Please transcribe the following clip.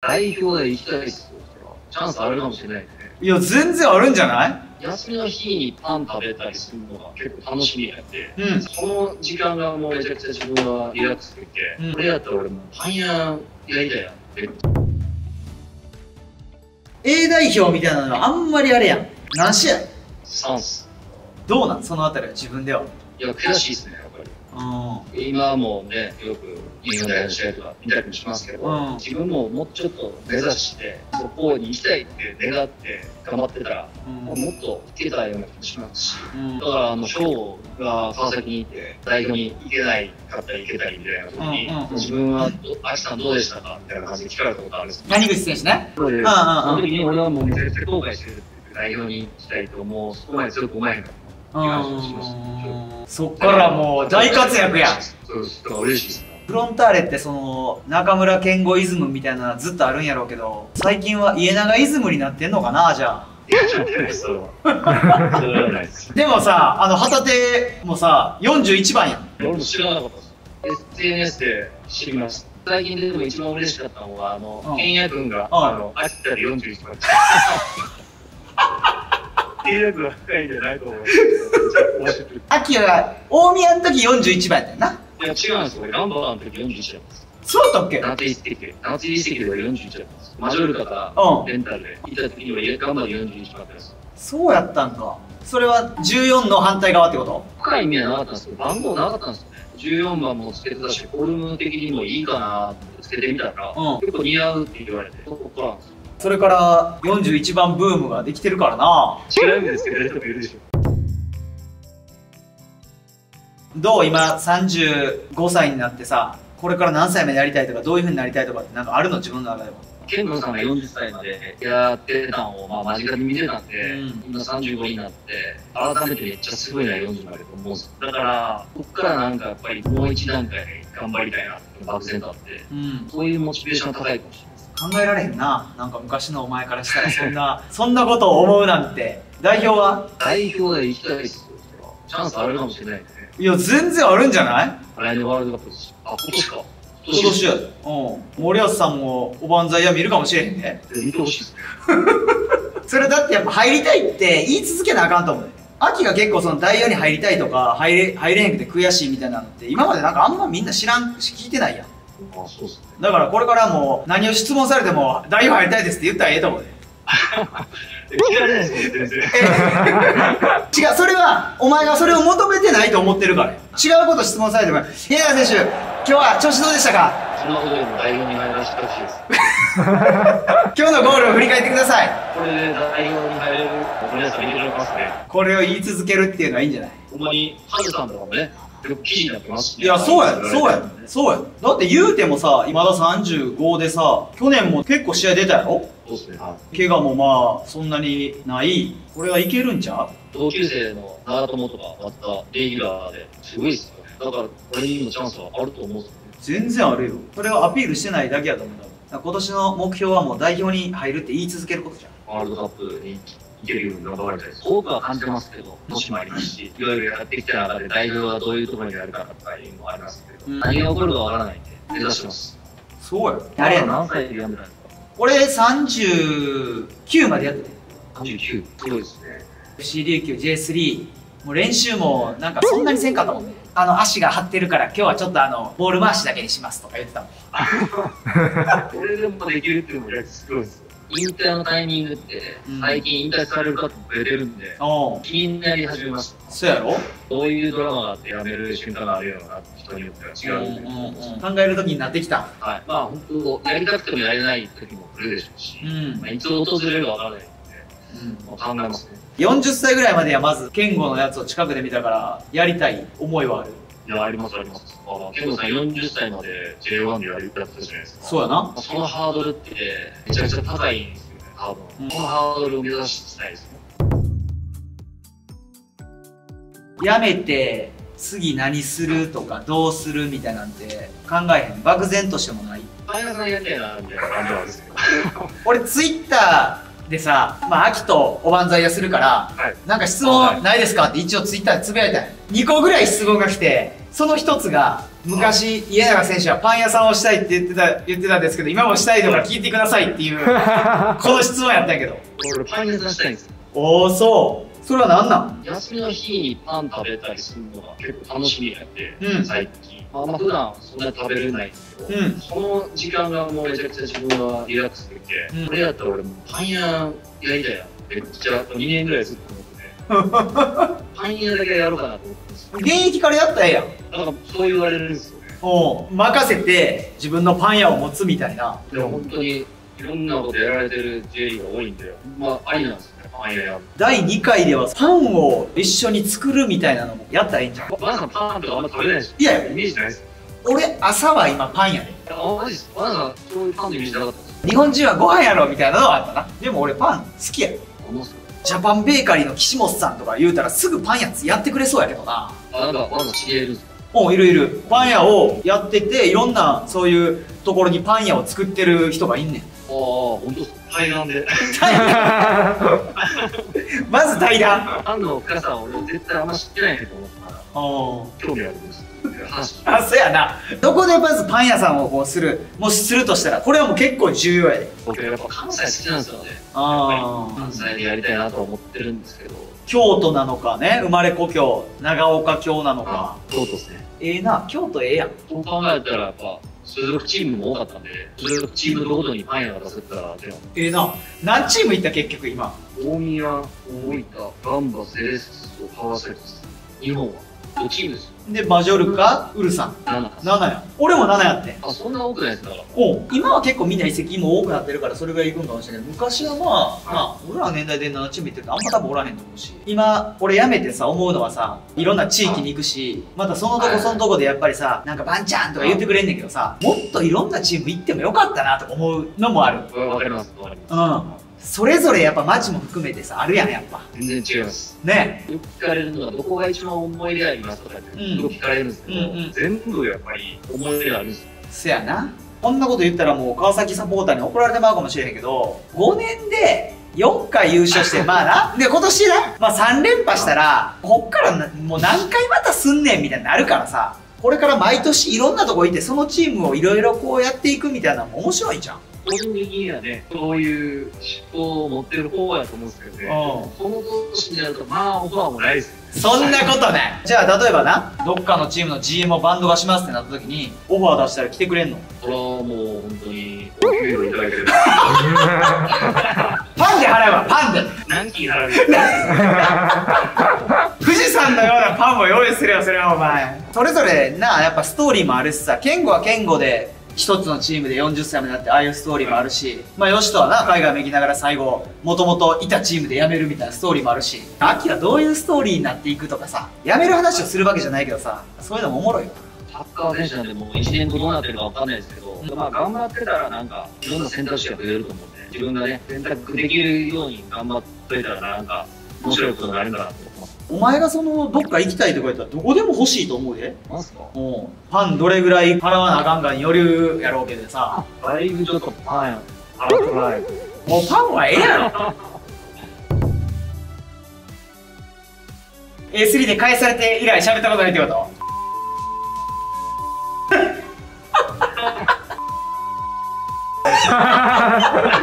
代表で行きたいですよ。チャンスあるかもしれないね。いや全然あるんじゃない？休みの日にパン食べたりするのが結構楽しみやって、うん。その時間がもうめちゃくちゃ自分はリラックスできて、うん。これやったら俺もパン屋やりたいなって。A 代表みたいなのはあんまりあれやん。何試合サンス。どうなん？そのあたりは自分では。いや、悔しいですね、やっぱり。うん。今もね、よく日本代表の試合とか見たりもしますけど、うん。自分ももうちょっと目指して、そこに行きたいって願って頑張ってたら、もっといけたような気もしますし、うん。だから、あの、翔が川崎にいて、代表に行けないかったり行けたりみたいな時に、自分はど、アキさんどうでしたかみたいな感じで聞かれたことあるんですよ。谷口選手ねそうんうんうんその時に俺はもうめちゃくちゃ後悔してる代表に行きたいと、もうそこまで強く思えへんかった。うん。そっからもう大活躍やん。そうです。だから嬉しいですね。フロンターレってその中村健吾イズムみたいなのずっとあるん。やろうけど最近は家長イズムになってん。のかなじゃあいや、ちょっとないでもさあの旗手もさ41番やん。俺も知らなかったです。SNS で知りました。最近でも一番嬉しかったのは、あのうん、ケンヤ君が、うん。あの、秋田で41番。ケンヤ君は深いんじゃないと思う。面白い。秋が大宮の時41番やったよないや、違うんですよ。俺ガンバーの時41なんです。そうだっけ？夏井関で、夏井関では41なんです。マジョルカかうんレンタルで行った時にはガンバーで41番です。そうやったんかそれは14の反対側ってこと？深い意味はなかったんですけど、番号なかったんですよね。14番もつけてたし、フォルム的にもいいかなってつけてみたら、うん結構似合うって言われて、そこからですよ。それから41番ブームができてるからな違う意味ですけど、人もいるでしょ。どう？今35歳になってさこれから何歳までやりたいとかどういうふうになりたいとかってなんかあるの？自分の中でもケンゴさんが40歳までやってたのを、まあ、間近に見てたんで、うん今35になって、改めてめっちゃすごいな、40までと思うんですよ。だから、こっからなんかやっぱりもう一段階頑張りたいなって漠然とあって、うんそういうモチベーションが高いかもしれない。考えられへんななんか昔のお前からしたらそんな そんなことを思うなんて代表は？代表で行きたいですよ。チャンスあるかもしれないね。いや全然あるんじゃない？来年ワールドカップですし。あ、今年か。今年やでうん森保さんもおばんざいは見るかもしれへんね見てほしい。それだってやっぱ入りたいって言い続けなあかんと思うね秋が結構その代表に入りたいとか入れ入れへんくて悔しいみたいなのって今までなんかあんまみんな知らんし聞いてないやんあ、そうですね。だからこれからもう何を質問されても代表入りたいですって言ったらええと思うで。違うそれはお前がそれを求めてないと思ってるからや違うこと質問されても「平川選手今日は調子どうでしたか？そんなことよりも代表に入らせてほしいです。今日のゴールを振り返ってくださいこれで代表に入れる、皆さん見てくれますね。これを言い続けるっていうのはいいんじゃない？ほんまに、ハルさんとかもね、よく記事になって。ますいやそうやそうやそうや。だって言うてもさ今だ35でさ去年も結構試合出たやろ？そうですね。はい怪我もまあそんなにない。これはいけるんちゃう？同級生の長友とかまたレギュラーですごいですよね。だから、俺にもチャンスはあると思う。全然あるよ。それをアピールしてないだけやと思う今年の目標はもう代表に入るって言い続けることじゃん。ワールドカップに行けるように頑張りたいです。多くは感じてますけど、年もありますし、いろいろやってきた中で代表はどういうところにやるかとかいうのもありますけど、うん何が起こるかわからないんで、目指してます。そうやあれやな何歳でやめたんですか俺39までやってて ?39。すごいですね。FC 琉球 J3 もう練習もなんかそんなにせんかったもんねあの足が張ってるから今日はちょっとあのボール回しだけにしますとか言ってたもん これでもできるっていうのもすごいですよ。引退のタイミングってうん、最近引退される方も増えてるんで、おう気になり始めました。そうやろ？どういうドラマがあって辞める瞬間があるような人によっては違うんで、考える時になってきた。はい。まあ本当、やりたくてもやれない時も来るでしょうし、うん。まあ、いつ訪れるかわからないん。で、まあ、考えますね。40歳ぐらいまではまず健吾のやつを近くで見たからやりたい思いはあるいや、ありますあります。あケンゴさん40歳まで J1 でやりたったじゃないですか。そうやなまあそのハードルってめちゃくちゃ高いんですよね、多分。うんこのハードルを目指したいですね。やめて次何するとかどうするみたいなんて考えへん漠然としてもないさんやりたいな、みたいな感じなんですけど。俺ツイッターでさまあ秋とおばんざいをするからはい。なんか質問ないですかって一応ツイッターでつぶやいたん2個ぐらい質問が来てその一つが昔家永選手はパン屋さんをしたいって言ってた言ってたんですけど今もしたいのか聞いてくださいっていう この質問やったんやけど。俺パン屋さんしたいんですよ。おおそう。それは何なん？休みの日にパン食べたりするのが結構楽しみになって、うん。最近。あんま普段そんな食べれないんですけど、うん。その時間がもうめちゃくちゃ自分はリラックスできて、うん。これやったら俺もうパン屋やりたいな。めっちゃ2年ぐらいずっと思ってて、パン屋だけやろうかなと思って。現役からやったらええやん。なんかそう言われるんですよね。おう任せて自分のパン屋を持つみたいな。でも本当にいろんなことやられてる J リーが多いんで、まあありなんですよね、パン屋やる。第2回ではパンを一緒に作るみたいなのもやったらいいんじゃん。バナナさんパンとかあんま食べないですいやイメージないです。俺朝は今パンやで。あ、マジです。バナナさんそういうパンのイメージなかった。日本人はご飯やろみたいなのはあったな。でも俺パン好きや。あ、もう。すジャパンベーカリーの岸本さんとか言うたらすぐパン屋やってくれそうやけどな。あ、なんかバナナ知り合いるんですかおいるいる。パン屋をやってていろんなそういうところにパン屋を作ってる人がいんねんああ、本当？ですか対岸で。まず対談。パンの深さは俺絶対あんま知ってないけど思ったから、お興味あるんです。話あそうやな。どこでまずパン屋さんをこうするもしするとしたらこれはもう結構重要やで。僕やっぱ関西好きなんですよね。あ関西でやりたいなと思ってるんですけど、京都なのかね生まれ故郷長岡京なのか。京都ですね。ええな京都ええやん。そう考えたらやっぱ、所属チームも多かったんで、所属チームごとにパン屋が出せたら、ええな何チーム行った結局今？大宮、大分、ガンバ、セレッソ、川崎です。日本は5チームです。よ。でマジョルカウルサン7。7や。俺も7やって。んあ、そんな多くないですか？おう今は結構みんな移籍も多くなってるからそれぐらい行くんかもしれない。けど昔はまあ、なあ俺らの年代で7チーム行ってるけどあんま多分おらへんと思うし。今俺辞めてさ思うのはさいろんな地域に行くしまたそのとこそのとこでやっぱりさなんかバンちゃんとか言ってくれんねんけどさもっといろんなチーム行ってもよかったなとか思うのもある。わかります、わかりまうんそれぞれやっぱ街も含めてさあるやんやっぱ。す。全然違います。ね。よく聞かれるのが、どこが一番思い出ありますとかって、うん。よく聞かれるんですけど、うんうん。全部やっぱり思い出があるんですよ。せやな。こんなこと言ったらもう川崎サポーターに怒られてまうかもしれへんけど5年で4回優勝して まあな。で今年な、まあ、3連覇したらこっからなもう何回またすんねんみたいになるからさ。これから毎年いろんなとこ行ってそのチームをいろいろこうやっていくみたいなのも面白いじゃん個人的にはね、そういう思考を持ってる方やと思うんですけどね、うこの年になると、まあ、オファーもないです。よ。そんなことない。じゃあ例えばな。どっかのチームの GM をバンドがしますってなった時にオファー出したら来てくれんの？これはもう本当に、お給料いただける。パンで払えばパンで。何期払う。富士山のようなパンも用意するよそれはお前。それぞれなやっぱストーリーもあるしさ健吾は健吾で一つのチームで40歳までなってああいうストーリーもあるしまあ吉とはな海外も行きながら最後もともといたチームで辞めるみたいなストーリーもあるしアキラどういうストーリーになっていくとかさ辞める話をするわけじゃないけどさそういうのもおもろいよサッカー選手なんでもう1年後どうなってるかわかんないですけど、まあ頑張ってたらなんか、いろんな選択肢が増えると思うんで、自分がね、選択できるように頑張ってたらなんか、面白いことになるんだなと。お前がそのどっか行きたいとか言ったらどこでも欲しいと思うで。なんすか。もうパンどれぐらい払わなあかんかによるやろうけどさ。だいぶちょっとパン、払ってない。もうパンはええやろ。A3 で返されて以来喋ったことないってこと？